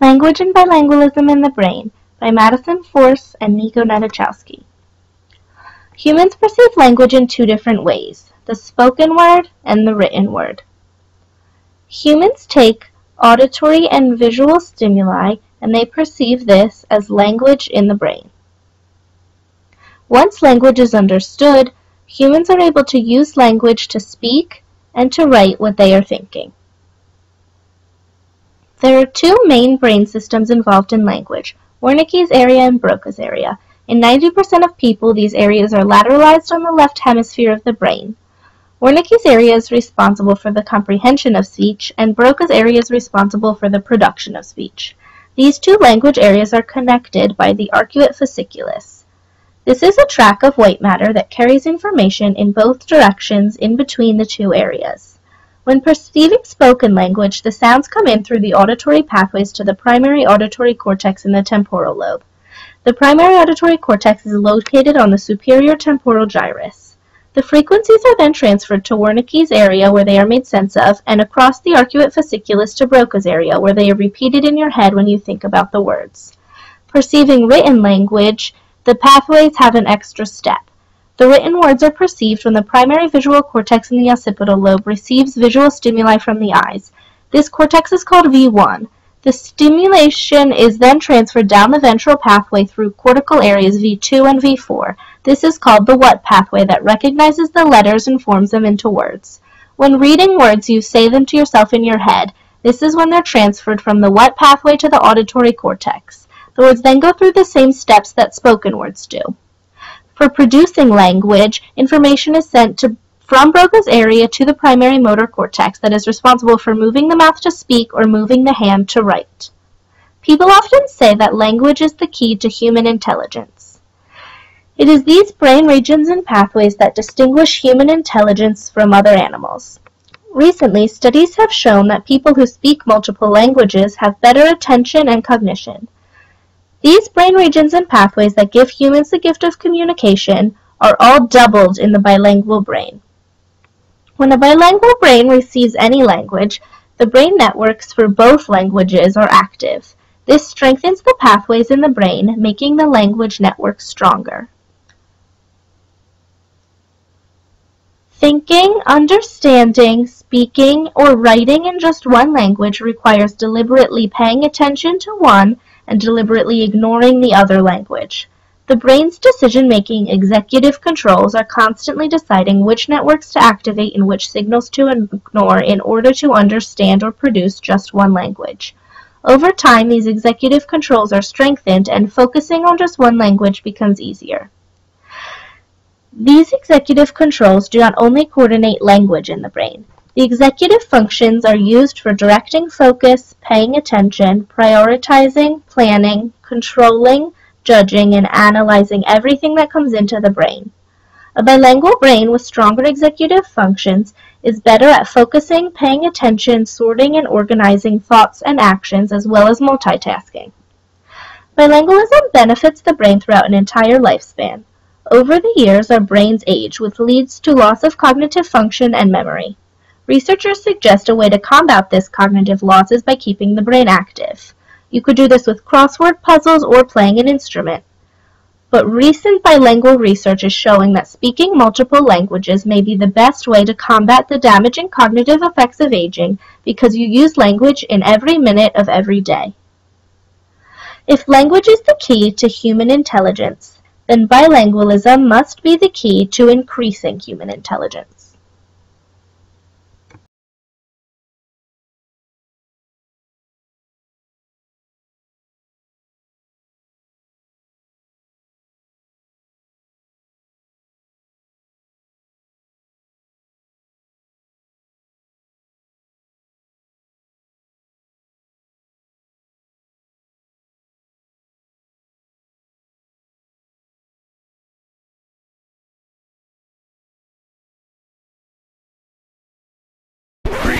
Language and Bilingualism in the Brain by Madison Force and Nico Natichowski. Humans perceive language in two different ways, the spoken word and the written word. Humans take auditory and visual stimuli and they perceive this as language in the brain. Once language is understood, humans are able to use language to speak and to write what they are thinking. There are two main brain systems involved in language, Wernicke's area and Broca's area. In 90% of people, these areas are lateralized on the left hemisphere of the brain. Wernicke's area is responsible for the comprehension of speech, and Broca's area is responsible for the production of speech. These two language areas are connected by the arcuate fasciculus. This is a track of white matter that carries information in both directions in between the two areas. When perceiving spoken language, the sounds come in through the auditory pathways to the primary auditory cortex in the temporal lobe. The primary auditory cortex is located on the superior temporal gyrus. The frequencies are then transferred to Wernicke's area where they are made sense of, and across the arcuate fasciculus to Broca's area where they are repeated in your head when you think about the words. Perceiving written language, the pathways have an extra step. The written words are perceived when the primary visual cortex in the occipital lobe receives visual stimuli from the eyes. This cortex is called V1. The stimulation is then transferred down the ventral pathway through cortical areas V2 and V4. This is called the what pathway that recognizes the letters and forms them into words. When reading words, you say them to yourself in your head. This is when they're transferred from the what pathway to the auditory cortex. The words then go through the same steps that spoken words do. For producing language, information is sent to, from Broca's area to the primary motor cortex that is responsible for moving the mouth to speak or moving the hand to write. People often say that language is the key to human intelligence. It is these brain regions and pathways that distinguish human intelligence from other animals. Recently, studies have shown that people who speak multiple languages have better attention and cognition. These brain regions and pathways that give humans the gift of communication are all doubled in the bilingual brain. When a bilingual brain receives any language, the brain networks for both languages are active. This strengthens the pathways in the brain, making the language network stronger. Thinking, understanding, speaking, or writing in just one language requires deliberately paying attention to one and deliberately ignoring the other language. The brain's decision-making executive controls are constantly deciding which networks to activate and which signals to ignore in order to understand or produce just one language. Over time, these executive controls are strengthened and focusing on just one language becomes easier. These executive controls do not only coordinate language in the brain, the executive functions are used for directing focus, paying attention, prioritizing, planning, controlling, judging, and analyzing everything that comes into the brain. A bilingual brain with stronger executive functions is better at focusing, paying attention, sorting, and organizing thoughts and actions, as well as multitasking. Bilingualism benefits the brain throughout an entire lifespan. Over the years, our brains age, which leads to loss of cognitive function and memory. Researchers suggest a way to combat this cognitive loss is by keeping the brain active. You could do this with crossword puzzles or playing an instrument. But recent bilingual research is showing that speaking multiple languages may be the best way to combat the damaging cognitive effects of aging because you use language in every minute of every day. If language is the key to human intelligence, then bilingualism must be the key to increasing human intelligence.